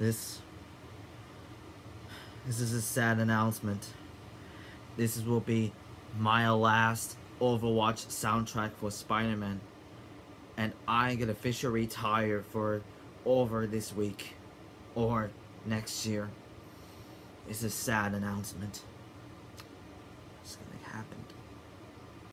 This this is a sad announcement. This will be my last Overwatch soundtrack for Spider-Man. And I am gonna officially retire for over this week or next year. It's a sad announcement.